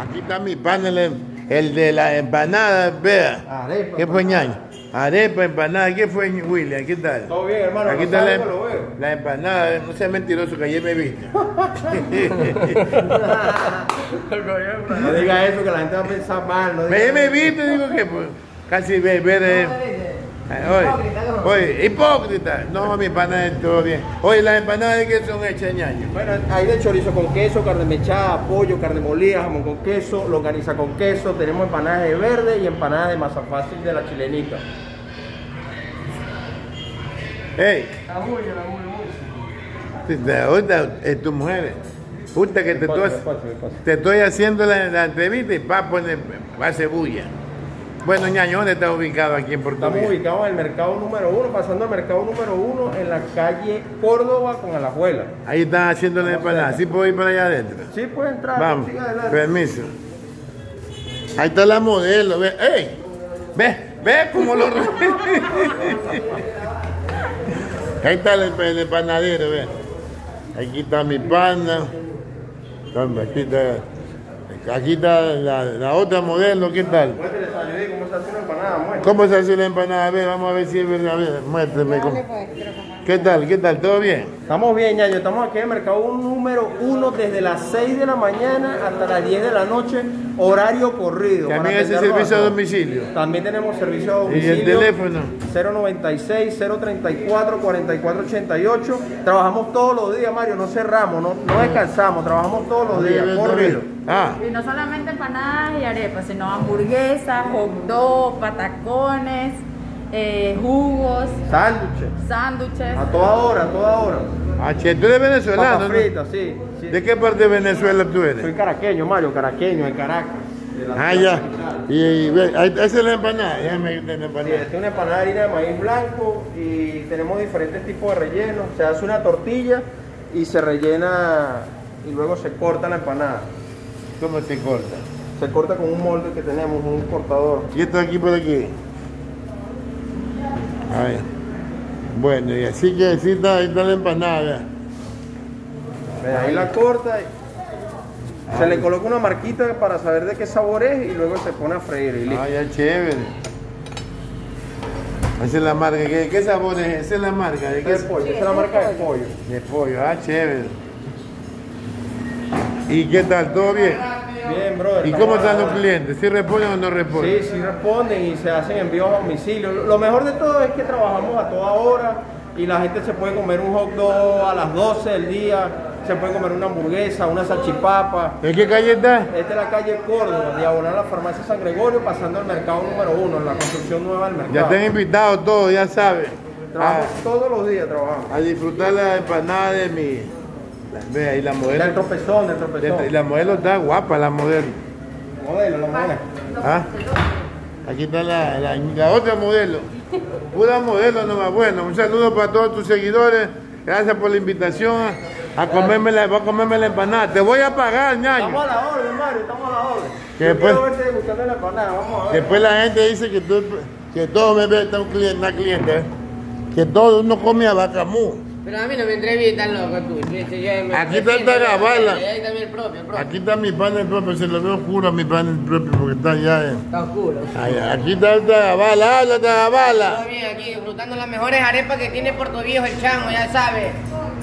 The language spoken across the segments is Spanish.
Aquí está mi pan, el, el de la empanada, vea. Arepa, ¿Qué fue ñaño? Arepa, empanada, ¿qué fue William? ¿Qué tal? Todo bien, hermano. Aquí está la, cómo lo veo. la empanada, no seas mentiroso que ayer me viste. No diga eso, que la gente va a pensar mal. No diga me, viste, digo que pues, casi ve, ver. eh. Oye, oye, hipócrita. No, mi empanada es todo bien. Oye, las empanadas de qué son hechas ñaño. Bueno, hay de chorizo con queso, carne mechada, pollo, carne molida, jamón con queso, longaniza con queso, tenemos empanadas de verde y empanadas de masa fácil de la chilenita. Hey, La muy, la muy, muy. te gusta es tu mujer. Justa que te estoy, te haciendo la, la entrevista y va a poner, va a hacer bulla. Bueno, ñaño, ¿dónde estás ubicado aquí en Puerto Estamos ubicados en el mercado número uno, pasando al mercado número uno en la calle Córdoba con Alajuela. Ahí están haciendo la empanada. ¿Sí puedo ir para allá adentro? Sí, puede entrar. Vamos, permiso. Ahí está la modelo, ve. ¡Ey! Ve, ve cómo lo. Ahí está el, el empanadero, ve. Aquí está mi pana. Aquí está, aquí está la, la otra modelo, ¿qué tal? Muéstrele, Sayudí, cómo se hace una empanada, muestre. ¿Cómo se hace la empanada? A ver, vamos a ver si es verdad. A ver, muéstrame. cómo- ¿Qué tal? ¿Qué tal? ¿Todo bien? Estamos bien, ñaño. Estamos aquí en el mercado número uno desde las 6 de la mañana hasta las 10 de la noche, horario corrido. También ese servicio a domicilio. También tenemos servicio a ¿Y domicilio. el teléfono? 096 034 4488. Trabajamos todos los días, Mario, no cerramos, no, no descansamos, trabajamos todos los días, corrido. Ah, Y no solamente empanadas y arepas, sino hamburguesas, hot dog, patacones, eh, jugos, Sándwiches. sándwiches. A toda hora, a toda hora. ah, che, tú eres venezolano, Papas ¿no? fritas, sí. sí. ¿De qué parte de Venezuela tú Soy eres? caraqueño, Mario, caraqueño, en Caracas. de Ah, ya. Y, y esa es la empanada. La Sí, esta es una empanada de harina de maíz blanco y tenemos diferentes tipos de relleno. Se hace una tortilla y se rellena y luego se corta la empanada. ¿Cómo se corta? Se corta con un molde que tenemos, un cortador. Y esto aquí por aquí. Ahí. Bueno, y así que así está, ahí está la empanada. Ahí la corta y se le coloca una marquita para saber de qué sabor es y luego se pone a freír y listo. Ah, ya chévere. Esa es la marca. ¿Qué, qué sabor es? Esa es la marca. ¿De qué es pollo, esta es la marca de pollo. De pollo. Ah, chévere. ¿Y qué tal? ¿Todo bien? Bien, brother. ¿Y cómo están los clientes? ¿Sí responden o no responden? Sí, sí responden y se hacen envíos a domicilio. Lo mejor de todo es que trabajamos a toda hora y la gente se puede comer un hot dog a las 12 del día, se puede comer una hamburguesa, una salchipapa. ¿En qué calle está? Esta es la calle Córdoba, diagonal a la farmacia San Gregorio, pasando al mercado número uno, en la construcción nueva del Ya mercado. están invitados todos, ya saben. Trabajamos A, todos los días, trabajamos. a disfrutar la empanada de mi. Vea, y la Del modelo. tropezón, del tropezón. Y la modelo está guapa, la modelo. Modelo, la modelo. ¿Ah? Aquí está la, la, la otra modelo. Pura modelo nomás. Bueno, un saludo para todos tus seguidores. Gracias por la invitación a, comerme la, a comerme la empanada. Te voy a pagar, ñaño. Estamos a la orden, Mario, estamos a la orden. Que después- verte la empanada, vamos a ver. Después la gente dice que, tú, que todo me ve, está un cliente, una cliente, ¿eh? que todo uno come a vacamú. Pero a mí no me entrevistan, loco, tú. Me- Aquí está Tagabala. Ahí el propio, el propio. Aquí está mi pan el propio, se lo veo oscuro a mi pan el propio porque está allá. Está oscuro. Aquí está el Tagabala, habla Tagabala. Todo bien aquí, disfrutando las mejores arepas que tiene Puerto Viejo, el chamo, ya sabe.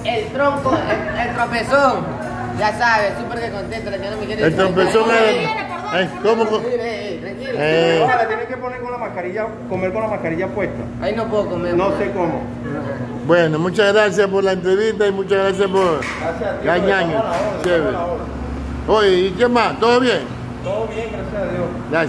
El tronco, el, el tropezón. Ya sabe, súper que contento, la señora me quiere El disfrutar. es... Ay, ¿cómo? Sí, eh, tranquilo. Eh, Ojalá tienes que poner con la mascarilla, comer con la mascarilla puesta. Ahí no puedo comer. No sé cómo. bueno, muchas gracias por la entrevista y muchas gracias por Gracias a ti. la ñaña. Chévere. Oye, ¿y qué más? ¿Todo bien? Todo bien, gracias a Dios. Gracias.